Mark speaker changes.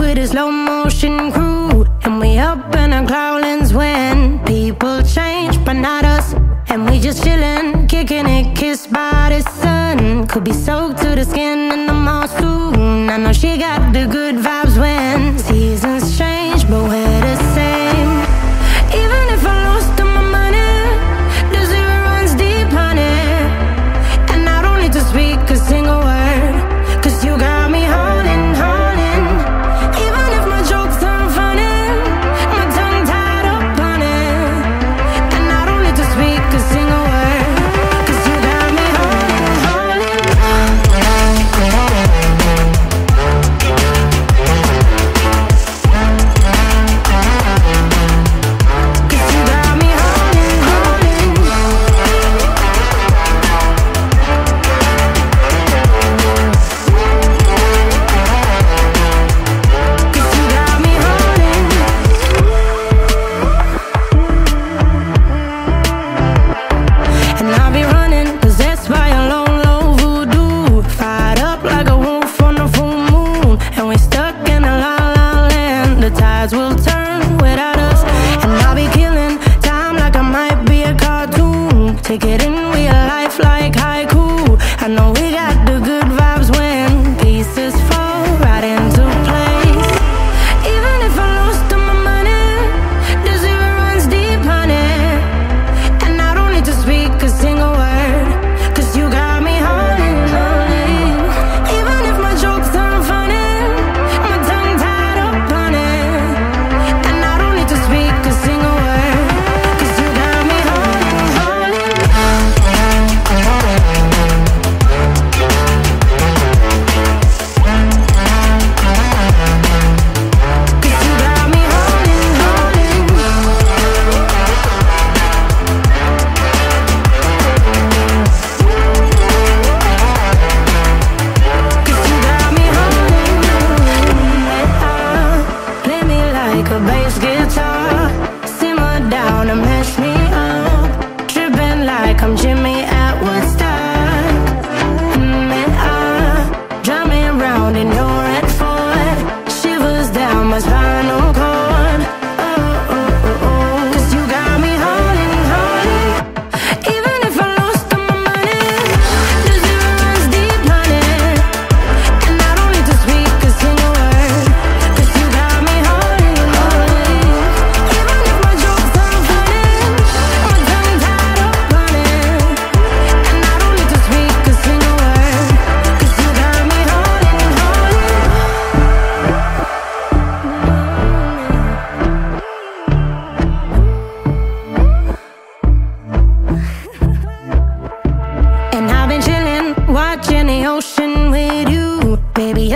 Speaker 1: with a slow motion. will turn without us And I'll be killing time like I might be a cartoon Take it in, we a life like haiku I know it.